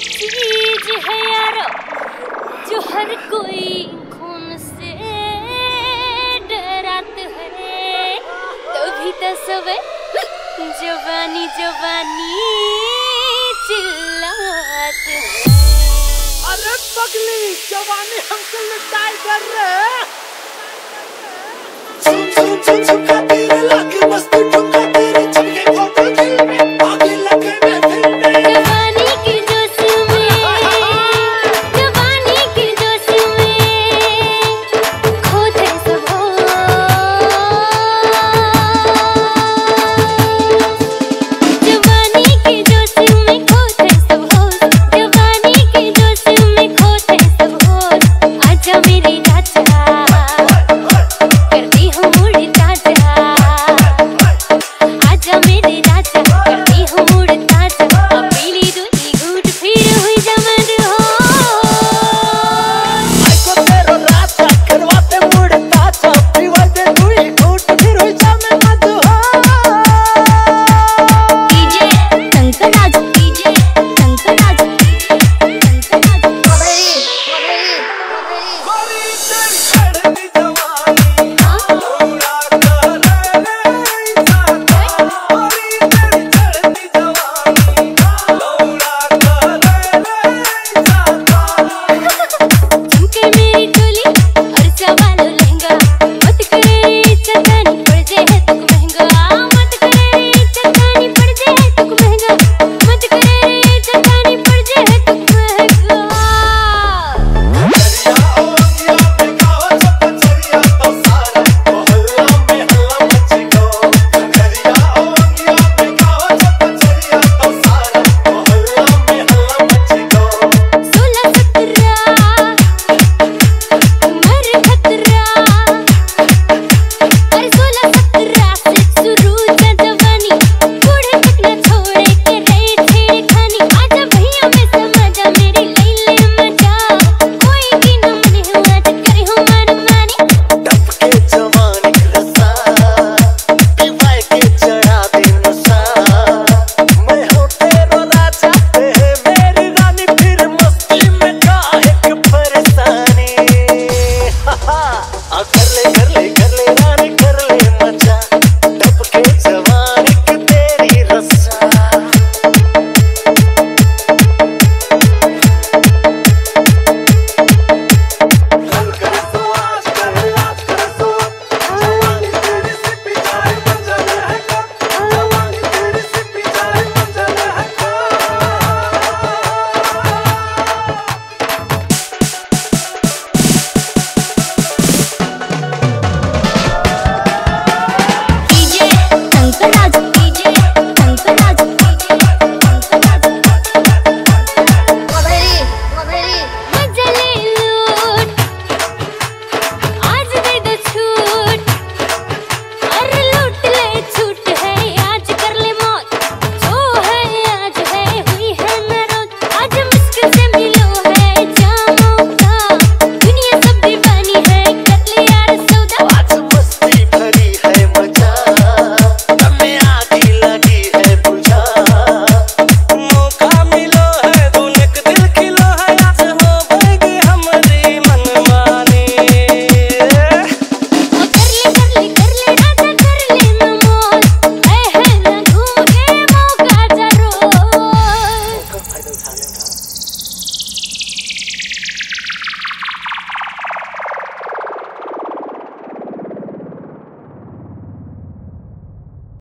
चीज़ है यारो जो हर कोई खून से डरात है तभी तो सब जवानी जवानी चिल्लात है अरे पगली जवानी हमसे लुटाई कर रहे सुन हाँ, हाँ। हाँ, कर ले कर ले।